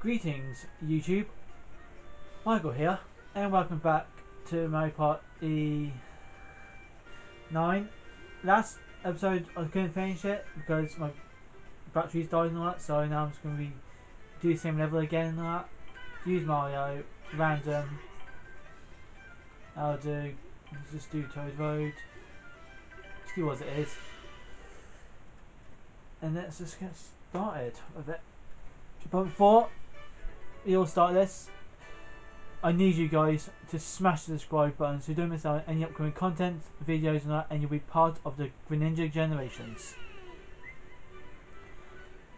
Greetings, YouTube. Michael here, and welcome back to Mario Party 9. Last episode I couldn't finish it because my batteries died and all that, so now I'm just going to do the same level again and all that. Use Mario, uh, random. I'll do, just do Toad Road. See what it is. And let's just get started with it. But before we all start this, I need you guys to smash the subscribe button so you don't miss out on any upcoming content, videos and that, and you'll be part of the Greninja generations.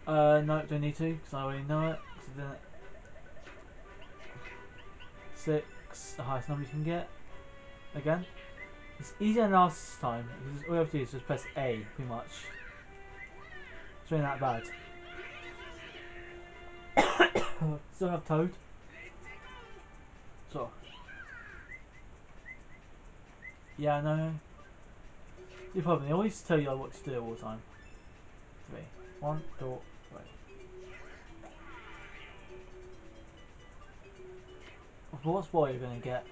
Uh, no, don't need to, because I already know it. Six, the highest number you can get. Again. It's easier than last time. All you have to do is just press A, pretty much. It's really not bad. Still have Toad. So. Yeah, I know. You probably they always tell you what to do all the time. Three. One, two, three. Of course, boy, you're gonna get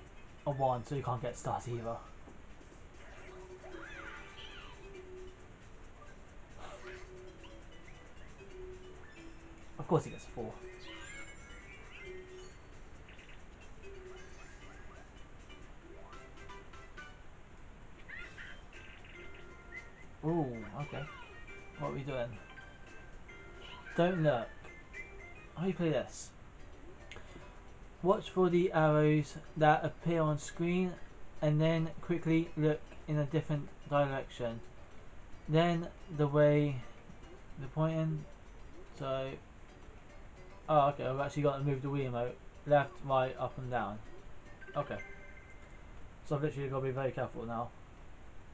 a one, so you can't get stars either. Of course, he gets four. Okay. What are we doing? Don't look. How do you play this? Watch for the arrows that appear on screen and then quickly look in a different direction. Then the way the pointing. So, oh, okay. I've actually got to move the Wii remote left, right, up, and down. Okay. So I've literally got to be very careful now.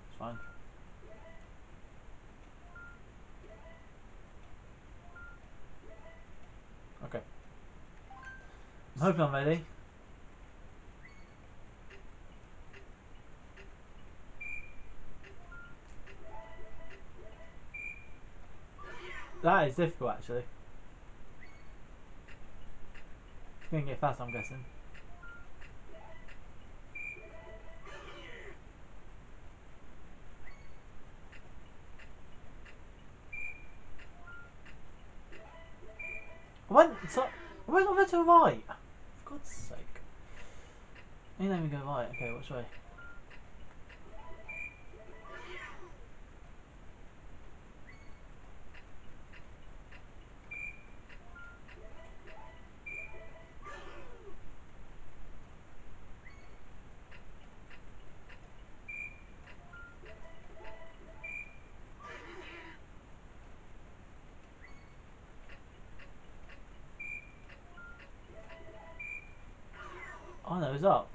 It's fine. Okay. Hoping I'm ready. That is difficult actually. It's gonna get fast I'm guessing. I went so I went over to the right. God's sake. You let me go right. Okay, which way? Oh up.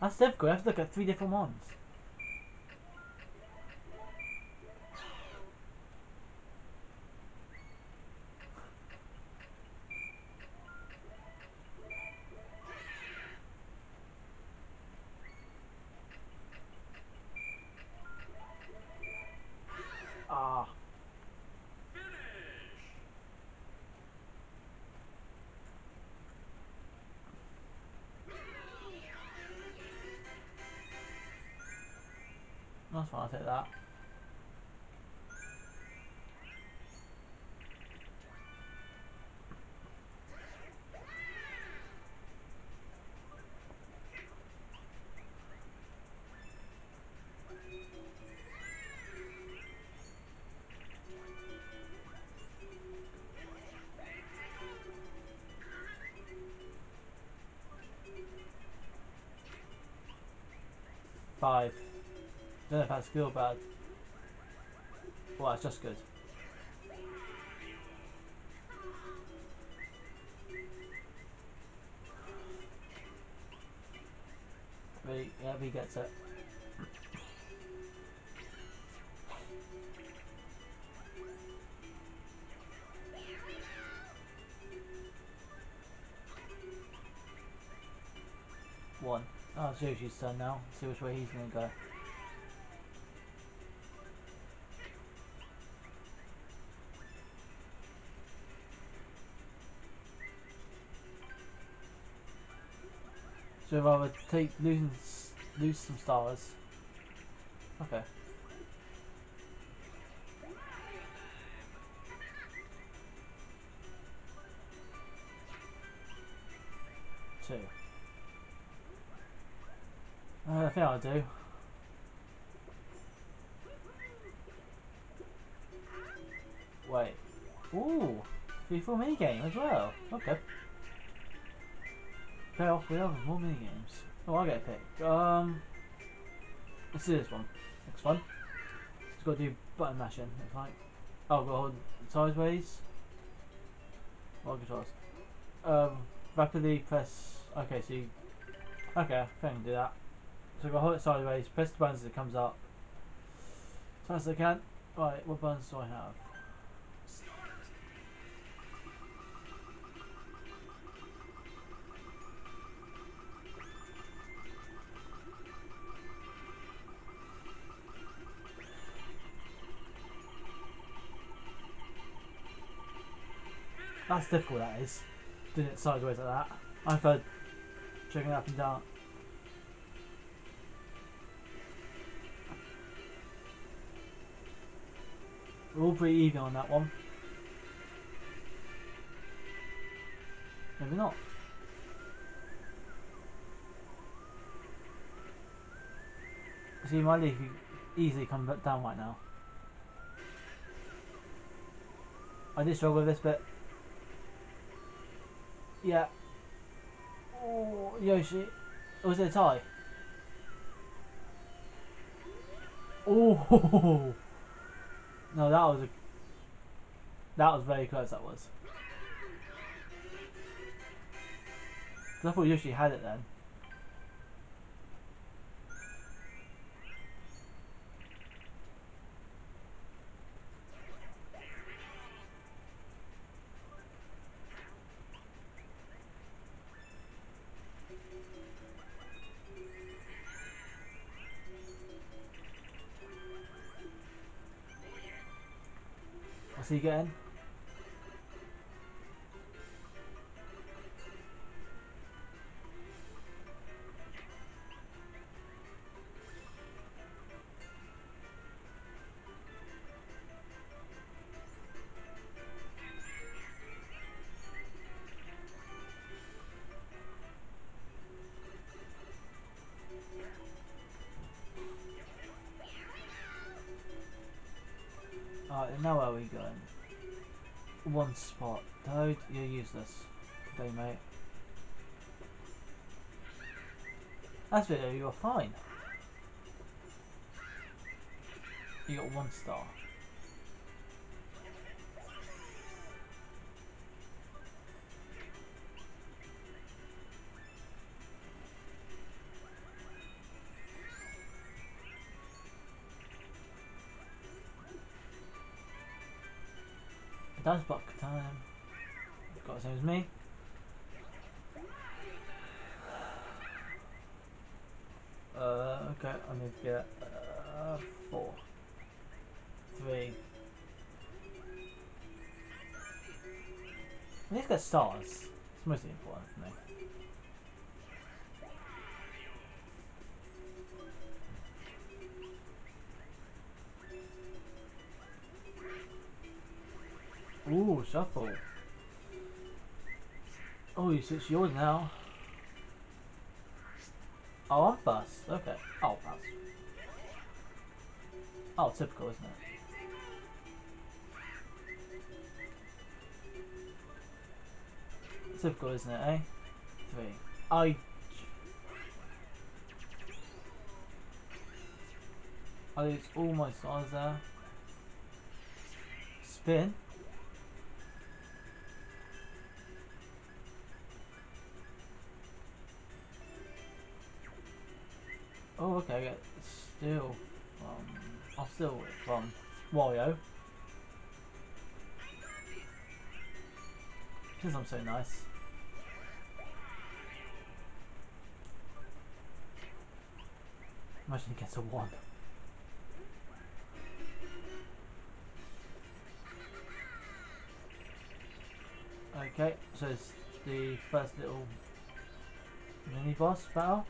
That's difficult. I have to look at three different ones. Fine, I'll take that. Five. Don't know if that's good or bad. Well, it's just good. Three, yeah, he gets it. One. Oh, it's Yoshi's turn now. See which way he's gonna go. So rather take losing s- lose some stars. Okay. Two. Uh, I think I'll do. Wait. Ooh, free for mini game as well. Okay. Pay off with other more mini games. Oh, I get a pick. Um, let's do this one. Next one. Just got to do button mashing. Looks like. Oh, got to hold sideways. What controls? Um, rapidly press. Okay, so you. Okay, I think I can do that. So I got to hold it sideways. Press the buttons as it comes up. As fast as I can. Right, what buttons do I have? That's difficult, that is. Doing it sideways like that. I've heard checking up and down. We're all pretty even on that one. Maybe not. See, my leaf easily come down right now. I did struggle with this bit. Yeah. Oh, Yoshi. Was it a tie? Oh. No, that was a. That was very close. That was. I thought Yoshi had it then. What's you getting? Now where are we going? One spot. Toad, you're useless. Today, mate. That's video, you're fine. You got one star. That's buck time. Got the same as me. Uh, okay, I need to get uh, four, three. I need to get stars. It's mostly important for me. Ooh, shuffle. Oh, switch yours now. Oh, I'm. Okay. Oh, pass. Oh, typical, isn't it? Typical, isn't it, eh? Three. I. I lose all my stars there. Spin. Okay, I get steal from. Um, steal it from Wario. Since I'm so nice. Imagine he gets a one. Okay, so it's the first little Mini boss battle?